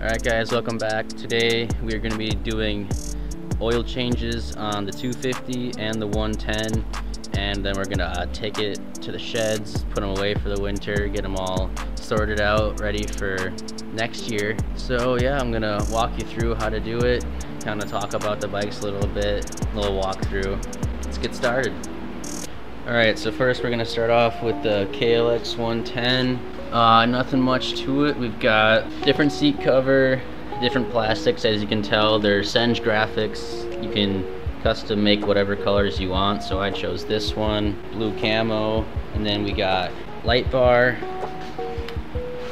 Alright guys, welcome back. Today we are going to be doing oil changes on the 250 and the 110 and then we're going to uh, take it to the sheds, put them away for the winter, get them all sorted out, ready for next year. So yeah, I'm going to walk you through how to do it, kind of talk about the bikes a little bit, a little walkthrough. Let's get started. Alright, so first we're to start off with the KLX 110. Uh, nothing much to it. We've got different seat cover, different plastics as you can tell. They're Senge graphics. You can custom make whatever colors you want. So I chose this one, blue camo. And then we got light bar.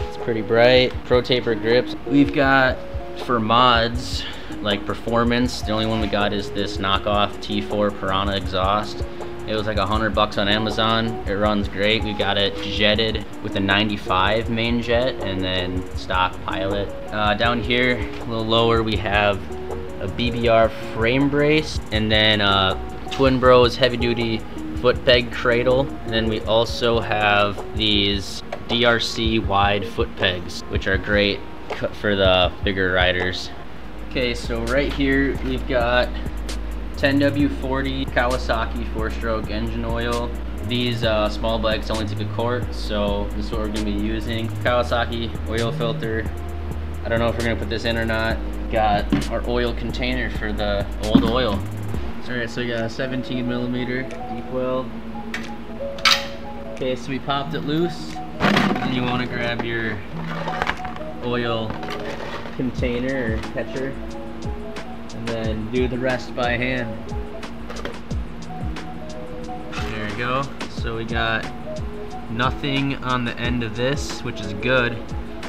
It's pretty bright. Pro taper grips. We've got for mods, like performance, the only one we got is this knockoff T4 Piranha exhaust. It was like a hundred bucks on Amazon. It runs great. We got it jetted with a 95 main jet and then stock pilot. Uh, down here, a little lower, we have a BBR frame brace and then uh, Twin Bros heavy duty foot peg cradle. And then we also have these DRC wide foot pegs, which are great for the bigger riders. Okay, so right here we've got 10W40 Kawasaki four-stroke engine oil. These uh, small bikes only take a quart, so this is what we're gonna be using. Kawasaki oil filter. I don't know if we're gonna put this in or not. Got our oil container for the old oil. All right, so we got a 17 millimeter deep well. Okay, so we popped it loose. And you wanna grab your oil container or catcher and do the rest by hand. There we go. So we got nothing on the end of this, which is good.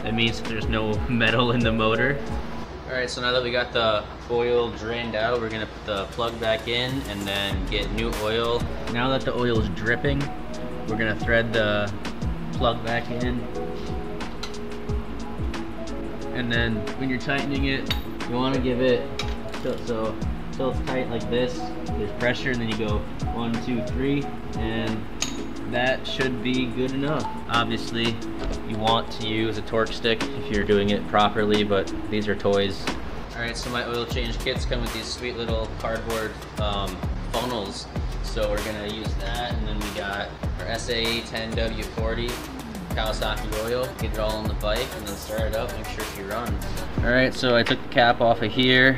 That means there's no metal in the motor. All right, so now that we got the oil drained out, we're gonna put the plug back in and then get new oil. Now that the oil is dripping, we're gonna thread the plug back in. And then when you're tightening it, you wanna give it so, so till it's tight like this there's pressure and then you go one two three and that should be good enough. Obviously you want to use a torque stick if you're doing it properly but these are toys. All right so my oil change kits come with these sweet little cardboard um, funnels. So we're gonna use that and then we got our SAE 10W40 Kawasaki oil, get it all on the bike and then start it up, make sure she runs. All right, so I took the cap off of here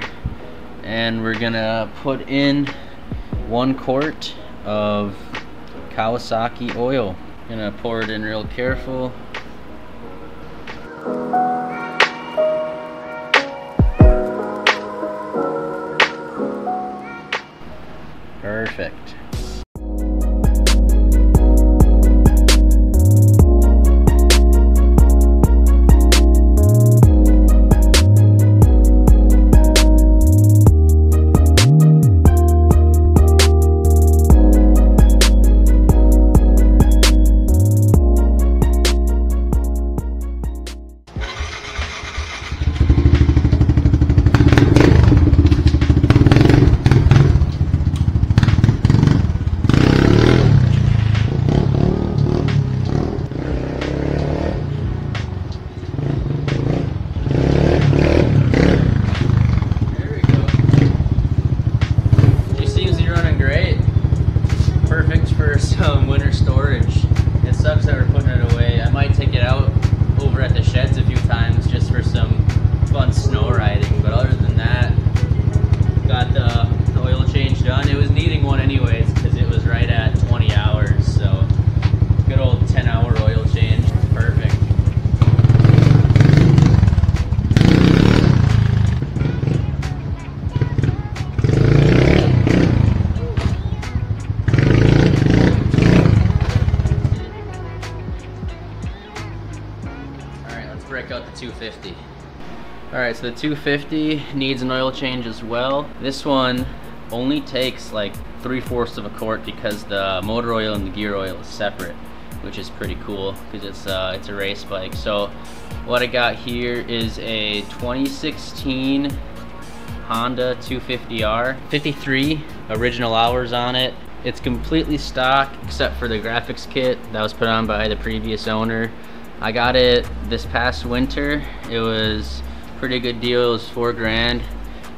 and we're gonna put in one quart of Kawasaki oil. Gonna pour it in real careful. Perfect. Out over at the Alright, so the 250 needs an oil change as well. This one only takes like 3 fourths of a quart because the motor oil and the gear oil is separate, which is pretty cool because it's, uh, it's a race bike. So what I got here is a 2016 Honda 250R, 53 original hours on it. It's completely stock except for the graphics kit that was put on by the previous owner. I got it this past winter. It was Pretty good deal, it was four grand.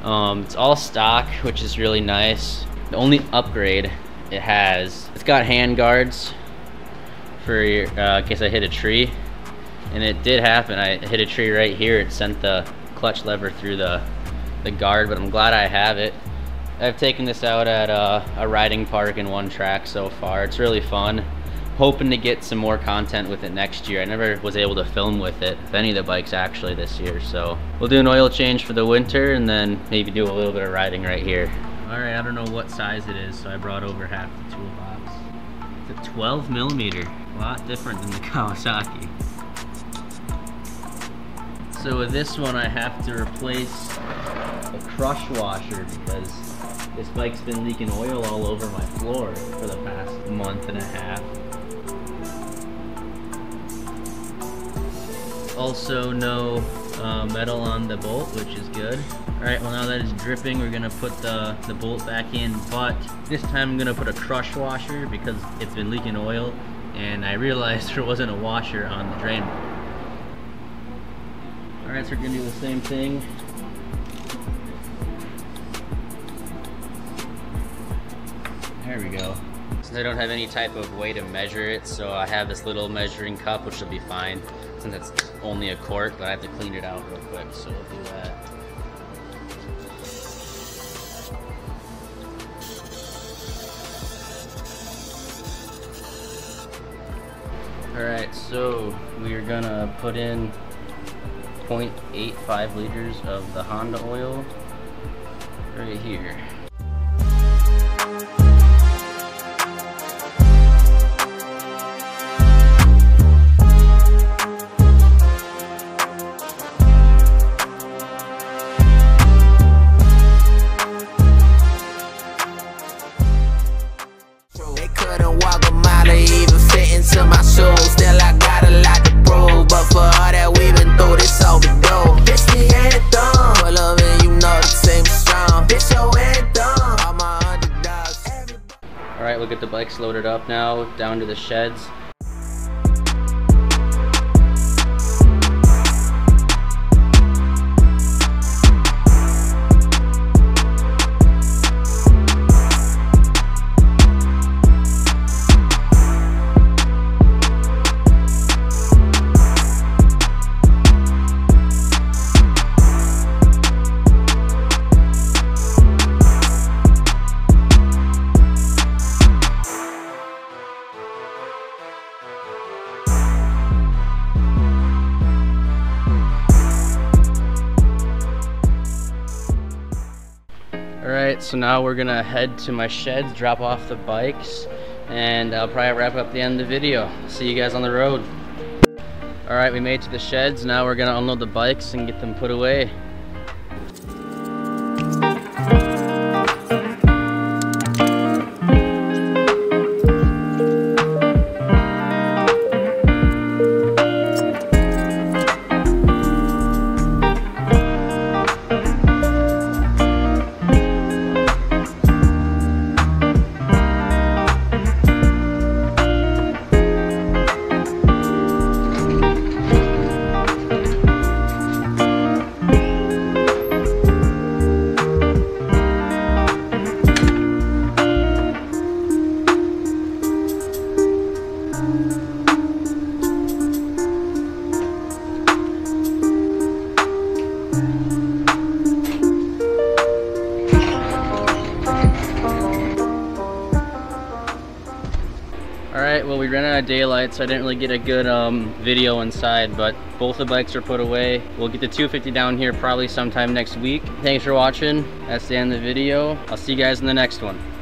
Um, it's all stock, which is really nice. The only upgrade it has, it's got hand guards for uh, in case I hit a tree. And it did happen, I hit a tree right here. It sent the clutch lever through the, the guard, but I'm glad I have it. I've taken this out at uh, a riding park in one track so far. It's really fun. Hoping to get some more content with it next year. I never was able to film with it, with any of the bikes actually this year. So we'll do an oil change for the winter and then maybe do a little bit of riding right here. All right, I don't know what size it is, so I brought over half the toolbox. It's a 12 millimeter, a lot different than the Kawasaki. So with this one, I have to replace a crush washer because this bike's been leaking oil all over my floor for the past month and a half. Also no uh, metal on the bolt, which is good. All right, well now that it's dripping, we're gonna put the, the bolt back in, but this time I'm gonna put a crush washer because it's been leaking oil and I realized there wasn't a washer on the drain bolt. All right, so we're gonna do the same thing. There we go. Since I don't have any type of way to measure it, so I have this little measuring cup, which will be fine, since it's only a quart, but I have to clean it out real quick, so we'll do that. Alright, so we are gonna put in 0.85 liters of the Honda oil right here. Loaded up now, down to the sheds. So now we're gonna head to my sheds, drop off the bikes, and I'll probably wrap up the end of the video. See you guys on the road. Alright, we made to the sheds. Now we're gonna unload the bikes and get them put away. Of daylight so I didn't really get a good um, video inside, but both the bikes are put away. We'll get the 250 down here probably sometime next week. Thanks for watching. That's the end of the video. I'll see you guys in the next one.